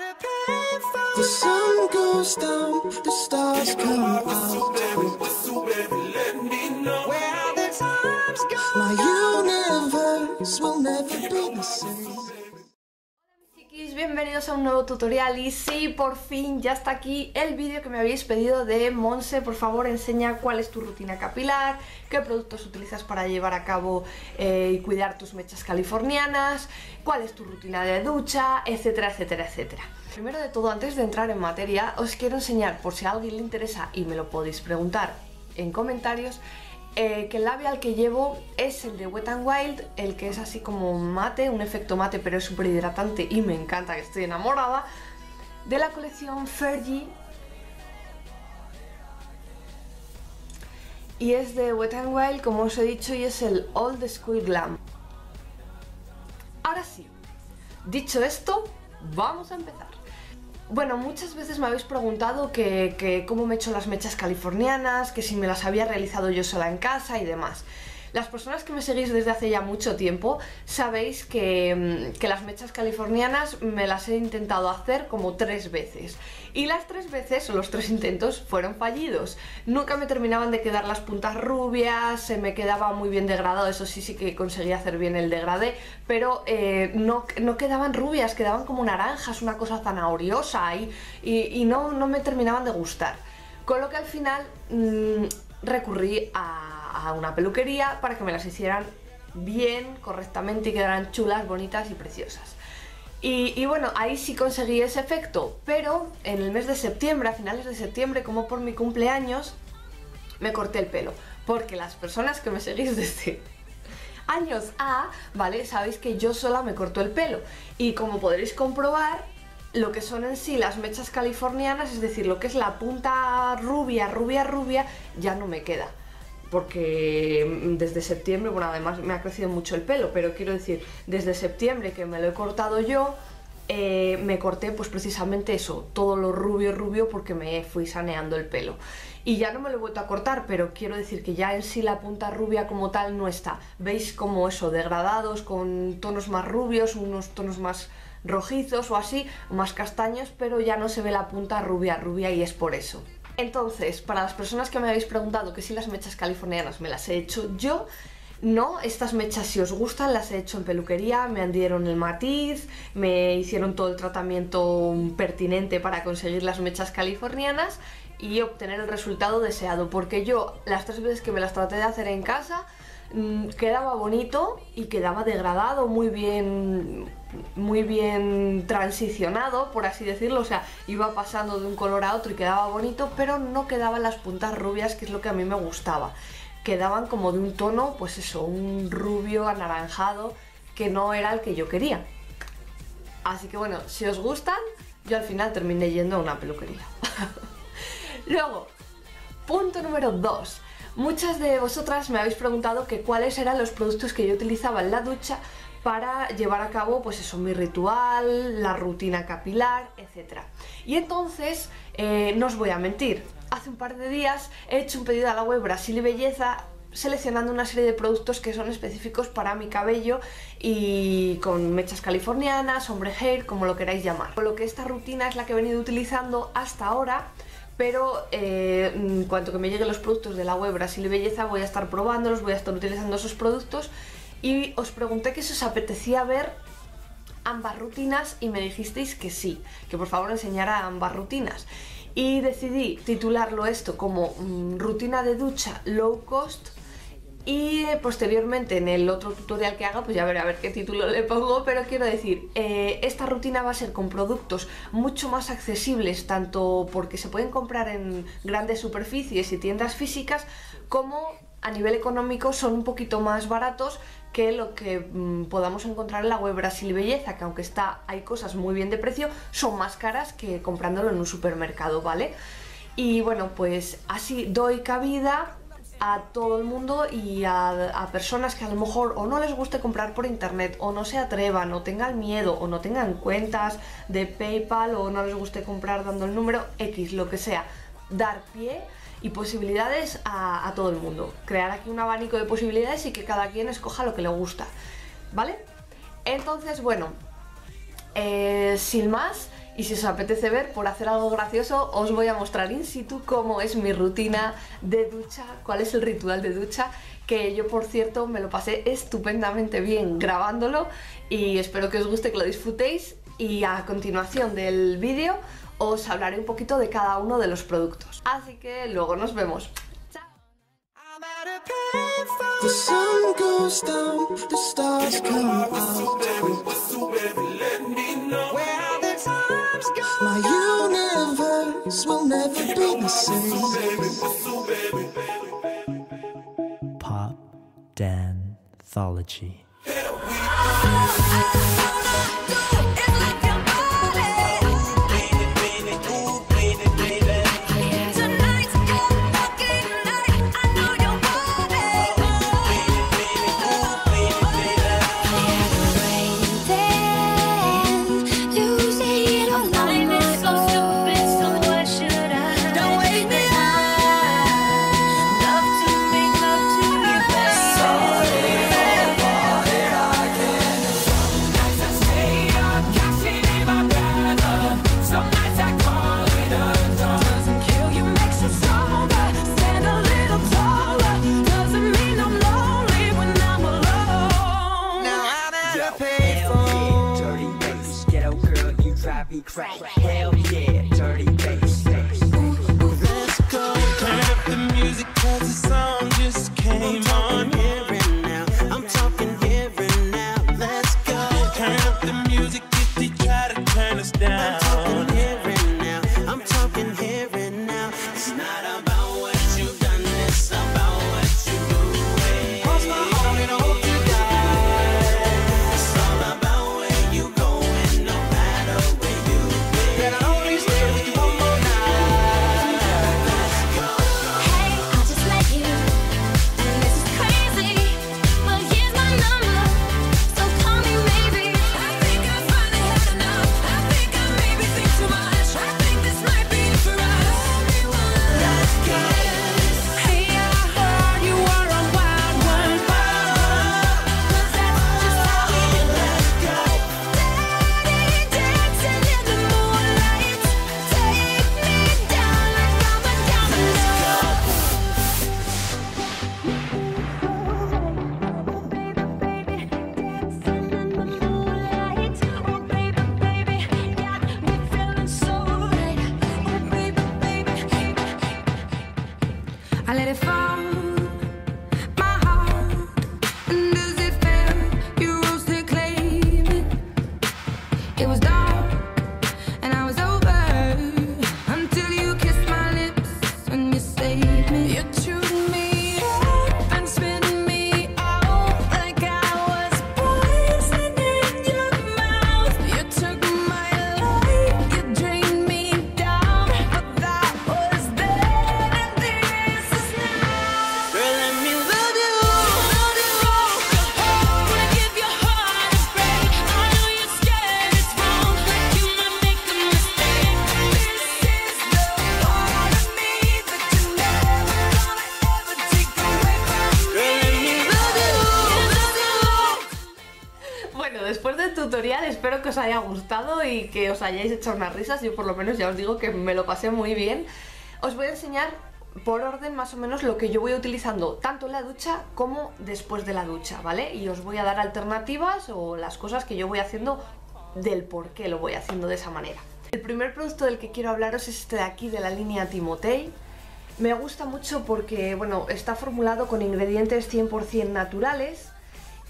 The sun goes down, the stars come out. Bienvenidos a un nuevo tutorial y sí, por fin ya está aquí el vídeo que me habéis pedido de Monse, por favor enseña cuál es tu rutina capilar, qué productos utilizas para llevar a cabo eh, y cuidar tus mechas californianas, cuál es tu rutina de ducha, etcétera, etcétera, etcétera. Primero de todo, antes de entrar en materia, os quiero enseñar, por si a alguien le interesa y me lo podéis preguntar en comentarios, eh, que el labial que llevo es el de Wet n Wild, el que es así como mate, un efecto mate pero es súper hidratante y me encanta, que estoy enamorada, de la colección Fergie. Y es de Wet n Wild, como os he dicho, y es el Old School Glam. Ahora sí, dicho esto, vamos a empezar. Bueno, muchas veces me habéis preguntado que, cómo me he hecho las mechas californianas, que si me las había realizado yo sola en casa y demás. Las personas que me seguís desde hace ya mucho tiempo sabéis que, mm, que, las mechas californianas me las he intentado hacer como tres veces. Y las tres veces, o los tres intentos, fueron fallidos. Nunca me terminaban de quedar las puntas rubias, se me quedaba muy bien degradado, eso sí, sí que conseguía hacer bien el degradé, pero eh, no, no, quedaban rubias, quedaban como naranjas, una cosa zanahodriosa y, y, y no, no, me terminaban de gustar. Con lo que al final mmm, recurrí a a una peluquería para que me las hicieran bien, correctamente y quedaran chulas, bonitas y preciosas. Y, bueno, ahí sí conseguí ese efecto, pero en el mes de septiembre, a finales de septiembre, como por mi cumpleaños, me corté el pelo. Porque las personas que me seguís desde años A, ¿vale? Sabéis que yo sola me corto el pelo. Y como podréis comprobar, lo que son en sí las mechas californianas, es decir, lo que es la punta rubia, rubia, rubia, ya no me queda porque desde septiembre, bueno, además me ha crecido mucho el pelo, pero quiero decir, desde septiembre que me lo he cortado yo, eh, me corté pues precisamente eso, todo lo rubio rubio porque me fui saneando el pelo. Y ya no me lo he vuelto a cortar, pero quiero decir que ya en sí la punta rubia como tal no está. Veis como eso, degradados, con tonos más rubios, unos tonos más rojizos o así, más castaños, pero ya no se ve la punta rubia rubia y es por eso. Entonces, para las personas que me habéis preguntado que si las mechas californianas me las he hecho yo, no, estas mechas si os gustan las he hecho en peluquería, me dieron el matiz, me hicieron todo el tratamiento pertinente para conseguir las mechas californianas y obtener el resultado deseado, porque yo las tres veces que me las traté de hacer en casa quedaba bonito y quedaba degradado, muy bien muy bien transicionado, por así decirlo, o sea, iba pasando de un color a otro y quedaba bonito, pero no quedaban las puntas rubias, que es lo que a mí me gustaba. Quedaban como de un tono, pues eso, un rubio anaranjado, que no era el que yo quería. Así que bueno, si os gustan, yo al final terminé yendo a una peluquería. Luego, punto número 2. Muchas de vosotras me habéis preguntado que cuáles eran los productos que yo utilizaba en la ducha para llevar a cabo pues eso, mi ritual, la rutina capilar, etc. Y entonces, eh, no os voy a mentir, hace un par de días he hecho un pedido a la web Brasil y Belleza seleccionando una serie de productos que son específicos para mi cabello y con mechas californianas, hombre hair, como lo queráis llamar. Por lo que esta rutina es la que he venido utilizando hasta ahora pero eh, en cuanto que me lleguen los productos de la web Brasil y Belleza voy a estar probándolos, voy a estar utilizando esos productos y os pregunté que si os apetecía ver ambas rutinas y me dijisteis que sí, que por favor enseñara ambas rutinas. Y decidí titularlo esto como mmm, rutina de ducha low cost y posteriormente en el otro tutorial que haga pues ya veré a ver qué título le pongo pero quiero decir eh, esta rutina va a ser con productos mucho más accesibles tanto porque se pueden comprar en grandes superficies y tiendas físicas como a nivel económico son un poquito más baratos que lo que mmm, podamos encontrar en la web Brasil Belleza, que aunque está, hay cosas muy bien de precio, son más caras que comprándolo en un supermercado, ¿vale? Y bueno, pues así doy cabida a todo el mundo y a, personas que a lo mejor o no les guste comprar por internet o no se atrevan o tengan miedo o no tengan cuentas de PayPal o no les guste comprar dando el número X, lo que sea, dar pie y posibilidades a, a, todo el mundo. Crear aquí un abanico de posibilidades y que cada quien escoja lo que le gusta, ¿vale? Entonces, bueno, eh, sin más, y si os apetece ver, por hacer algo gracioso, os voy a mostrar in situ cómo es mi rutina de ducha, cuál es el ritual de ducha, que yo por cierto me lo pasé estupendamente bien grabándolo y espero que os guste, que lo disfrutéis y a continuación del vídeo os hablaré un poquito de cada uno de los productos. Así que luego nos vemos. I'm my universe will never be the same. Pop Danthology. Y que os hayáis hecho unas risas. Yo por lo menos ya os digo que me lo pasé muy bien. Os voy a enseñar por orden más o menos lo que yo voy utilizando tanto en la ducha como después de la ducha, ¿vale? Y os voy a dar alternativas o las cosas que yo voy haciendo del por qué lo voy haciendo de esa manera. El primer producto del que quiero hablaros es este de aquí de la línea Timotei. Me gusta mucho porque, bueno, está formulado con ingredientes 100% naturales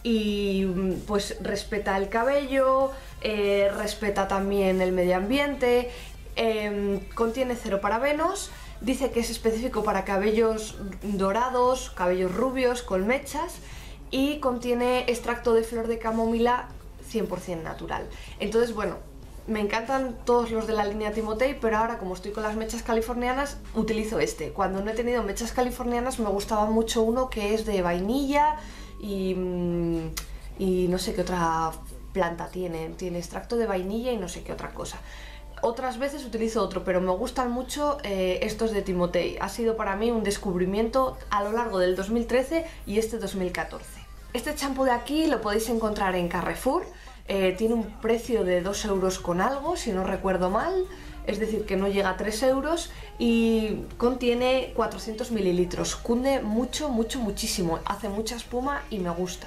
y mm, pues respeta el cabello, eh, respeta también el medio ambiente, em, contiene cero parabenos, dice que es específico para cabellos dorados, cabellos rubios, con mechas y contiene extracto de flor de camomila 100% natural. Entonces, bueno, me encantan todos los de la línea Timotei, pero ahora como estoy con las mechas californianas, utilizo este. Cuando no he tenido mechas californianas me gustaba mucho uno que es de vainilla y, mm, y no sé qué otra planta tiene. Tiene extracto de vainilla y no sé qué otra cosa. Otras veces utilizo otro, pero me gustan mucho eh, estos de Timotei. Ha sido para mí un descubrimiento a lo largo del 2013 y este 2014. Este champú de aquí lo podéis encontrar en Carrefour. Eh, tiene un precio de 2 euros con algo, si no recuerdo mal, es decir, que no llega a 3 euros y contiene 400 mililitros. Cunde mucho, mucho, muchísimo. Hace mucha espuma y me gusta.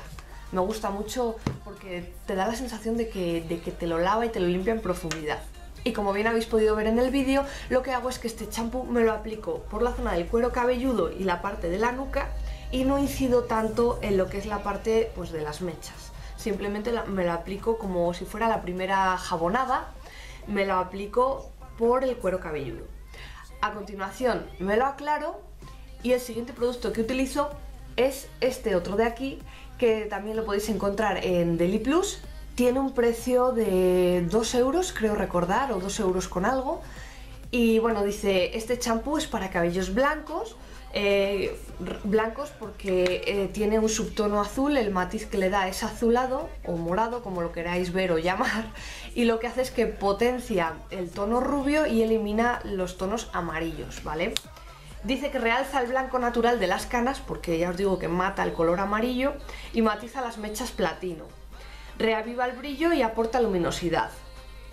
Me gusta mucho porque te da la sensación de que, de que te lo lava y te lo limpia en profundidad. Y como bien habéis podido ver en el vídeo, lo que hago es que este champú me lo aplico por la zona del cuero cabelludo y la parte de la nuca y no incido tanto en lo que es la parte pues, de las mechas. Simplemente me lo aplico como si fuera la primera jabonada, me lo aplico por el cuero cabelludo. A continuación me lo aclaro y el siguiente producto que utilizo es este otro de aquí que también lo podéis encontrar en Deli Plus. Tiene un precio de 2 euros, creo recordar, o 2 euros con algo. Y bueno, dice, este champú es para cabellos blancos, eh, blancos porque eh, tiene un subtono azul, el matiz que le da es azulado o morado, como lo queráis ver o llamar, y lo que hace es que potencia el tono rubio y elimina los tonos amarillos, ¿vale? Dice que realza el blanco natural de las canas, porque ya os digo que mata el color amarillo, y matiza las mechas platino. Reaviva el brillo y aporta luminosidad.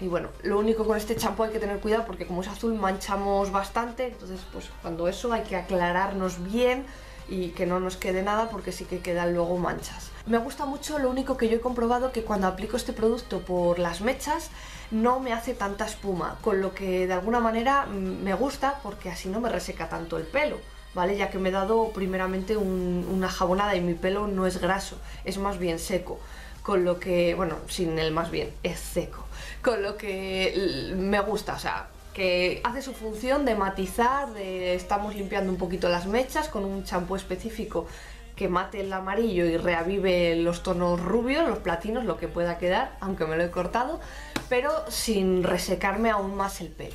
Y bueno, lo único con este champú hay que tener cuidado porque como es azul manchamos bastante, entonces pues cuando eso hay que aclararnos bien y que no nos quede nada porque sí que quedan luego manchas. Me gusta mucho, lo único que yo he comprobado que cuando aplico este producto por las mechas no me hace tanta espuma, con lo que de alguna manera mm, me gusta porque así no me reseca tanto el pelo. ¿Vale? Ya que me he dado primeramente un- una jabonada y mi pelo no es graso, es más bien seco con lo que, bueno, sin el más bien, es seco, con lo que me gusta, o sea, que hace su función de matizar, de estamos limpiando un poquito las mechas con un champú específico que mate el amarillo y reavive los tonos rubios, los platinos, lo que pueda quedar, aunque me lo he cortado, pero sin resecarme aún más el pelo.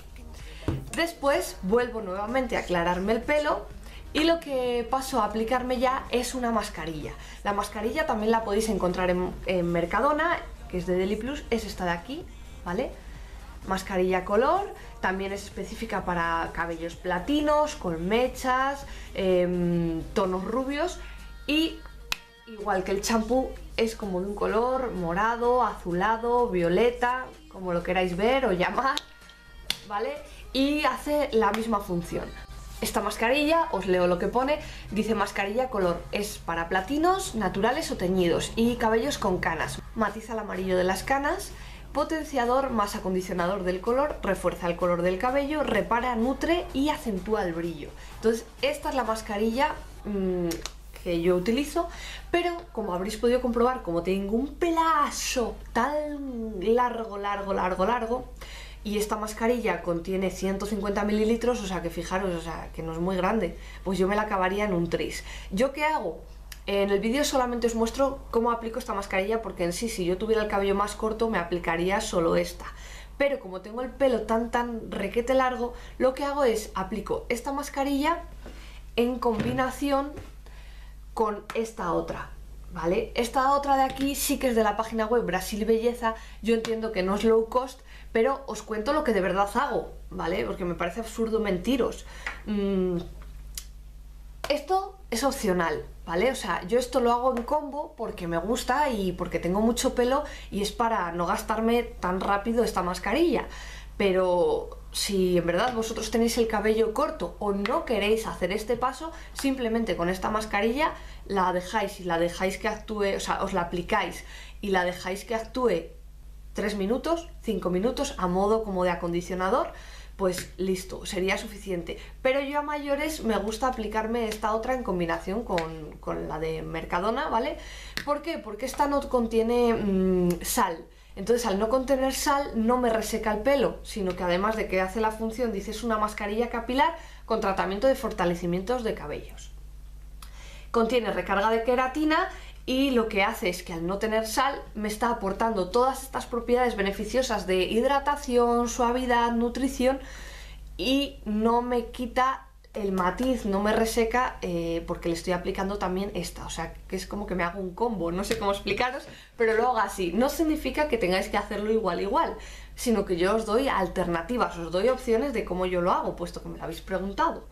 Después vuelvo nuevamente a aclararme el pelo y lo que paso a aplicarme ya es una mascarilla. La mascarilla también la podéis encontrar en, en Mercadona, que es de Deli Plus, es esta de aquí, ¿vale? Mascarilla color, también es específica para cabellos platinos, con mechas, em, tonos rubios y igual que el champú es como de un color morado, azulado, violeta, como lo queráis ver o llamar. ¿vale? Y hace la misma función. Esta mascarilla, os leo lo que pone, dice mascarilla color, es para platinos, naturales o teñidos y cabellos con canas. Matiza el amarillo de las canas, potenciador más acondicionador del color, refuerza el color del cabello, repara, nutre y acentúa el brillo. Entonces, esta es la mascarilla mm, que yo utilizo, pero como habréis podido comprobar, como tengo un pelazo tan largo, largo, largo, largo, y esta mascarilla contiene 150 mililitros, o sea que fijaros, o sea que no es muy grande, pues yo me la acabaría en un tris. ¿Yo qué hago? En el vídeo solamente os muestro cómo aplico esta mascarilla porque en sí, si yo tuviera el cabello más corto, me aplicaría solo esta. Pero como tengo el pelo tan tan requete largo, lo que hago es aplico esta mascarilla en combinación con esta otra, ¿vale? Esta otra de aquí sí que es de la página web Brasil Belleza, yo entiendo que no es low cost, pero os cuento lo que de verdad hago, ¿vale? Porque me parece absurdo mentiros. Mm, esto es opcional, ¿vale? O sea, yo esto lo hago en combo porque me gusta y porque tengo mucho pelo y es para no gastarme tan rápido esta mascarilla. Pero si en verdad vosotros tenéis el cabello corto o no queréis hacer este paso, simplemente con esta mascarilla la dejáis y la dejáis que actúe, o sea, os la aplicáis y la dejáis que actúe 3 minutos, 5 minutos a modo como de acondicionador, pues listo, sería suficiente. Pero yo a mayores me gusta aplicarme esta otra en combinación con, con la de Mercadona, ¿vale? ¿Por qué? Porque esta no contiene mm, sal. Entonces al no contener sal no me reseca el pelo, sino que además de que hace la función, dice es una mascarilla capilar con tratamiento de fortalecimientos de cabellos. Contiene recarga de queratina y lo que hace es que al no tener sal me está aportando todas estas propiedades beneficiosas de hidratación, suavidad, nutrición y no me quita el matiz, no me reseca eh, porque le estoy aplicando también esta, o sea que es como que me hago un combo, no sé cómo explicaros, pero lo hago así. No significa que tengáis que hacerlo igual igual, sino que yo os doy alternativas, os doy opciones de cómo yo lo hago, puesto que me lo habéis preguntado.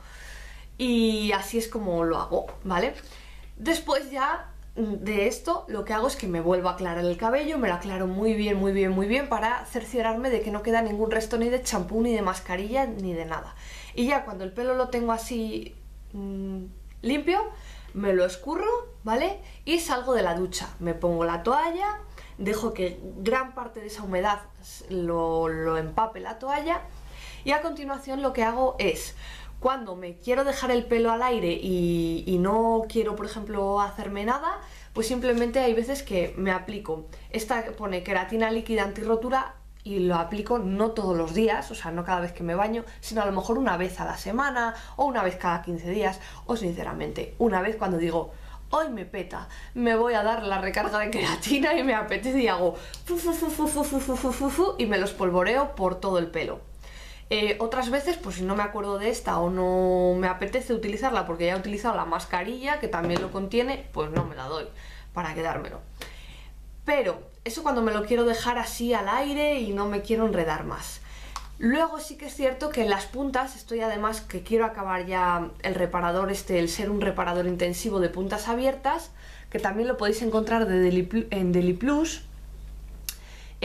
Y así es como lo hago, ¿vale? Después ya de esto lo que hago es que me vuelvo a aclarar el cabello, me lo aclaro muy bien, muy bien, muy bien para cerciorarme de que no queda ningún resto ni de champú, ni de mascarilla, ni de nada. Y ya cuando el pelo lo tengo así mm, limpio, me lo escurro, ¿vale? Y salgo de la ducha, me pongo la toalla, dejo que gran parte de esa humedad lo, lo empape la toalla y a continuación lo que hago es cuando me quiero dejar el pelo al aire y, no quiero, por ejemplo, hacerme nada, pues simplemente hay veces que me aplico. Esta pone queratina líquida antirrotura y lo aplico no todos los días, o sea, no cada vez que me baño, sino a lo mejor una vez a la semana o una vez cada 15 días o sinceramente una vez cuando digo, hoy me peta, me voy a dar la recarga de queratina y me apetece y hago fu, fu, fu, y me los polvoreo por todo el pelo. Eh, otras veces, pues si no me acuerdo de esta o no me apetece utilizarla porque ya he utilizado la mascarilla que también lo contiene, pues no me la doy para quedármelo. Pero eso cuando me lo quiero dejar así al aire y no me quiero enredar más. Luego sí que es cierto que en las puntas estoy además que quiero acabar ya el reparador este, el ser un reparador intensivo de puntas abiertas, que también lo podéis encontrar en Deli Plus.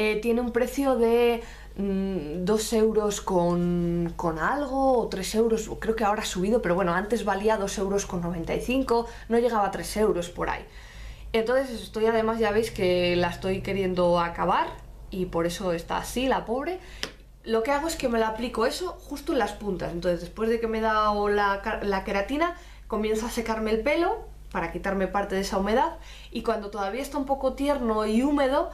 Eh, tiene un precio de 2 euros con, con algo o 3 euros, creo que ahora ha subido, pero bueno, antes valía 2 euros con 95, no llegaba a 3 euros por ahí. Entonces estoy además, ya veis que la estoy queriendo acabar y por eso está así, la pobre. Lo que hago es que me la aplico eso justo en las puntas. Entonces después de que me he dado la, la queratina, comienzo a secarme el pelo para quitarme parte de esa humedad y cuando todavía está un poco tierno y húmedo,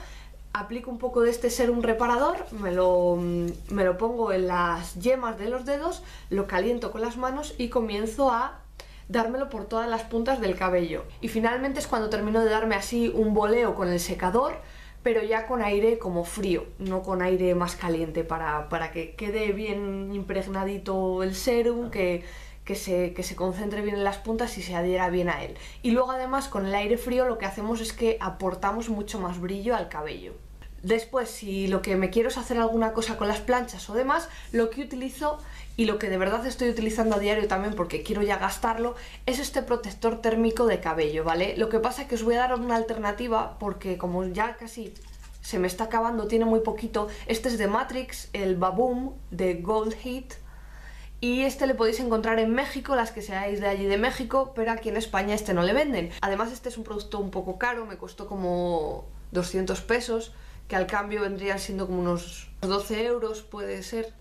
aplico un poco de este serum reparador, me lo, mm, me lo pongo en las yemas de los dedos, lo caliento con las manos y comienzo a dármelo por todas las puntas del cabello. Y finalmente es cuando termino de darme así un boleo con el secador, pero ya con aire como frío, no con aire más caliente, para, para que quede bien impregnadito el serum, que, que, se, que se concentre bien en las puntas y se adhiera bien a él. Y luego además con el aire frío lo que hacemos es que aportamos mucho más brillo al cabello. Después, si lo que me quiero es hacer alguna cosa con las planchas o demás, lo que utilizo y lo que de verdad estoy utilizando a diario también porque quiero ya gastarlo es este protector térmico de cabello, ¿vale? Lo que pasa es que os voy a dar una alternativa porque como ya casi se me está acabando, tiene muy poquito, este es de Matrix, el Baboom de Gold Heat y este le podéis encontrar en México, las que seáis de allí de México, pero aquí en España este no le venden. Además este es un producto un poco caro, me costó como 200 pesos, que al cambio vendrían siendo como unos 12 euros, puede ser,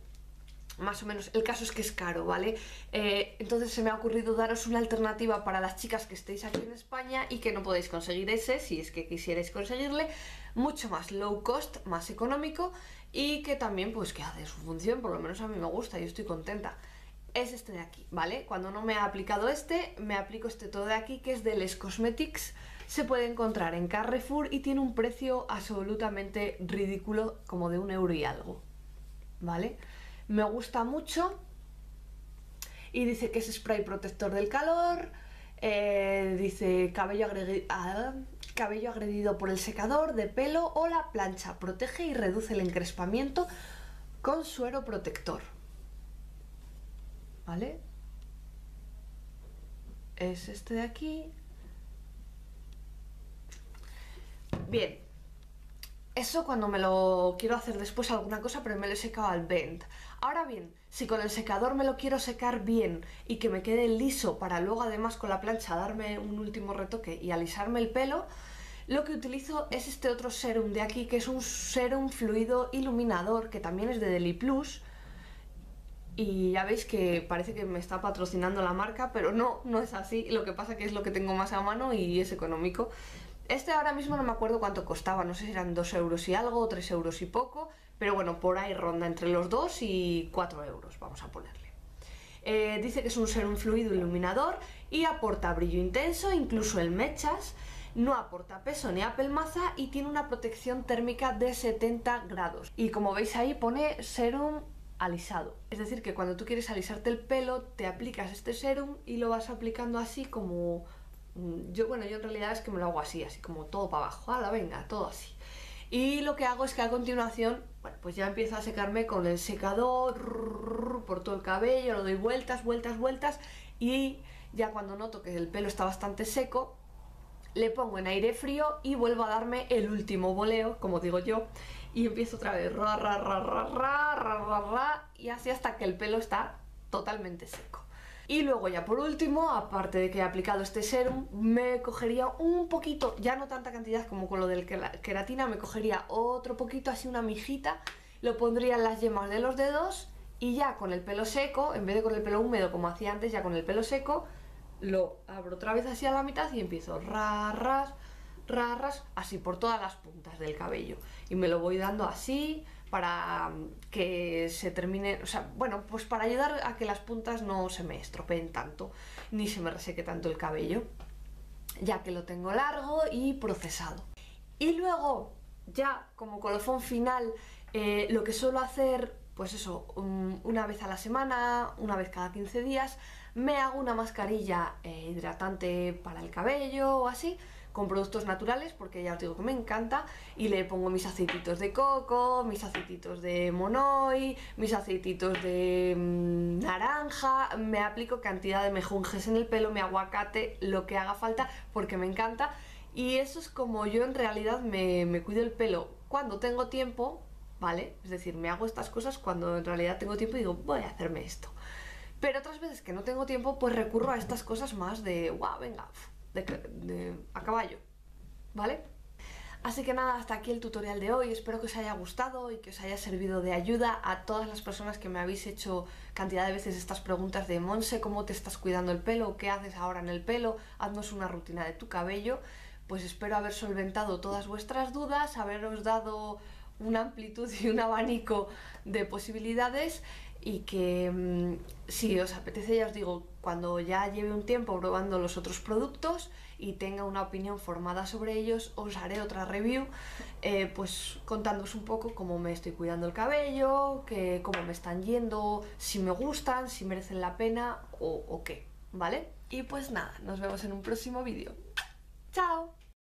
más o menos. El caso es que es caro, ¿vale? Eh, entonces se me ha ocurrido daros una alternativa para las chicas que estéis aquí en España y que no podéis conseguir ese, si es que quisierais conseguirle, mucho más low cost, más económico y que también pues que hace su función, por lo menos a mí me gusta, yo estoy contenta. Es este de aquí, ¿vale? Cuando no me ha aplicado este, me aplico este todo de aquí que es de Les Cosmetics. Se puede encontrar en Carrefour y tiene un precio absolutamente ridículo, como de un euro y algo, ¿vale? Me gusta mucho y dice que es spray protector del calor, eh, dice ah, cabello agredido por el secador de pelo o la plancha, protege y reduce el encrespamiento con suero protector. ¿Vale? Es este de aquí. Bien, eso cuando me lo quiero hacer después alguna cosa, pero me lo he secado al bend. Ahora bien, si con el secador me lo quiero secar bien y que me quede liso para luego además con la plancha darme un último retoque y alisarme el pelo, lo que utilizo es este otro serum de aquí, que es un serum fluido iluminador, que también es de Deli Plus. Y ya veis que parece que me está patrocinando la marca, pero no, no es así. Lo que pasa que es lo que tengo más a mano y es económico. Este ahora mismo no me acuerdo cuánto costaba, no sé si eran 2 euros y algo o 3 euros y poco, pero bueno, por ahí ronda entre los 2 y 4 euros, vamos a ponerle. Eh, dice que es un serum fluido iluminador y aporta brillo intenso, incluso en mechas, no aporta peso ni apelmaza y tiene una protección térmica de 70 grados. Y como veis ahí pone serum alisado. Es decir, que cuando tú quieres alisarte el pelo, te aplicas este serum y lo vas aplicando así como... Mm, yo, bueno, yo en realidad es que me lo hago así, así como todo para abajo, la venga, todo así. Y lo que hago es que a continuación, bueno, pues ya empiezo a secarme con el secador por todo el cabello, lo doy vueltas, vueltas, vueltas y ya cuando noto que el pelo está bastante seco, le pongo en aire frío y vuelvo a darme el último voleo, como digo yo, y empiezo otra vez ra y así hasta que el pelo está totalmente seco. Y luego ya por último, aparte de que he aplicado este serum, me cogería un poquito, ya no tanta cantidad como con lo del queratina, me cogería otro poquito, así una mijita, lo pondría en las yemas de los dedos y ya con el pelo seco, en vez de con el pelo húmedo como hacía antes, ya con el pelo seco, lo abro otra vez así a la mitad y empiezo ra, ras, ra, ras, así por todas las puntas del cabello. Y me lo voy dando así para mm, que se termine, o sea, bueno, pues para ayudar a que las puntas no se me estropeen tanto, ni se me reseque tanto el cabello, ya que lo tengo largo y procesado. Y luego, ya como colofón final, eh, lo que suelo hacer, pues eso, una vez a la semana, una vez cada 15 días, me hago una mascarilla eh, hidratante para el cabello o así, con productos naturales, porque ya os digo que me encanta, y le pongo mis aceititos de coco, mis aceititos de monoy, mis aceititos de mm, naranja, me aplico cantidad de mejunjes en el pelo, mi aguacate, lo que haga falta, porque me encanta. Y eso es como yo en realidad me, me cuido el pelo cuando tengo tiempo, ¿vale? Es decir, me hago estas cosas cuando en realidad tengo tiempo y digo, voy a hacerme esto. Pero otras veces que no tengo tiempo, pues recurro a estas cosas más de, guau, venga, de, de- a caballo, ¿vale? Así que nada, hasta aquí el tutorial de hoy. Espero que os haya gustado y que os haya servido de ayuda a todas las personas que me habéis hecho cantidad de veces estas preguntas de Monse, ¿cómo te estás cuidando el pelo? ¿Qué haces ahora en el pelo? Haznos una rutina de tu cabello. Pues espero haber solventado todas vuestras dudas, haberos dado una amplitud y un abanico de posibilidades y que mm, si os apetece, ya os digo, cuando ya lleve un tiempo probando los otros productos y tenga una opinión formada sobre ellos, os haré otra review, eh, pues contándoos un poco cómo me estoy cuidando el cabello, que, cómo me están yendo, si me gustan, si merecen la pena o, o qué, ¿vale? Y pues nada, nos vemos en un próximo vídeo. ¡Chao!